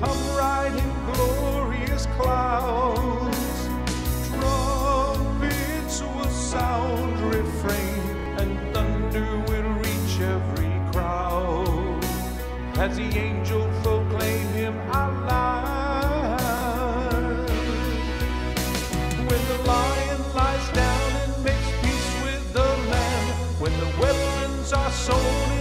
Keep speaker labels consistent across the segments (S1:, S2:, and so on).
S1: come riding glorious clouds? Trumpets will sound refrain, and thunder will reach every crowd as the angel proclaim him alive. When the lion lies down and makes peace with the lamb, when the weapons are sown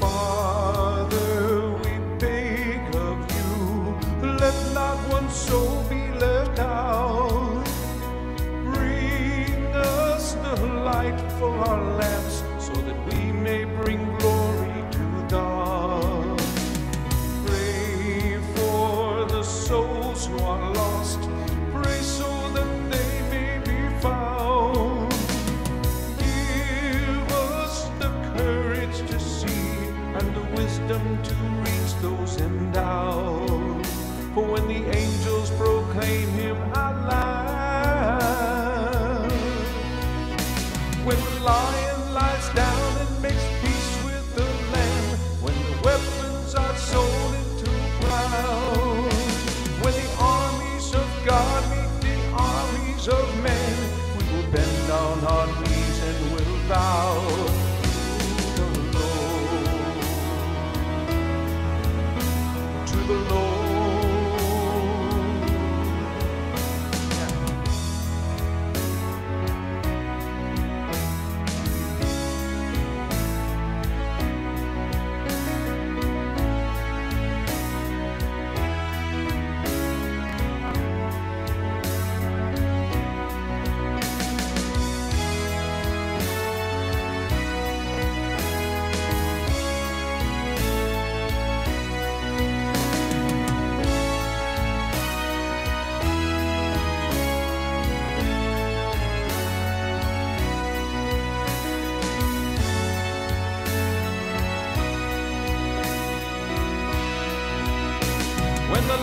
S1: Father, we beg of you, let not one soul be left out. Bring us the light for our lamps, For when the angels proclaim him alive, when the lion lies down and makes peace with the lamb, when the weapons are sold into plows, when the armies of God meet the armies of men, we will bend on our knees and will bow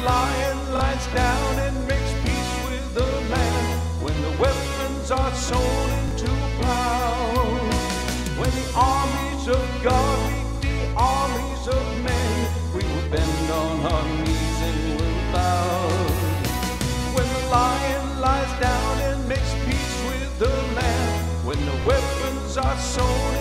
S1: lion lies down and makes peace with the lamb, when the weapons are sown into plows, when the armies of God meet the armies of men, we will bend on our knees and will bow. When the lion lies down and makes peace with the lamb, when the weapons are sown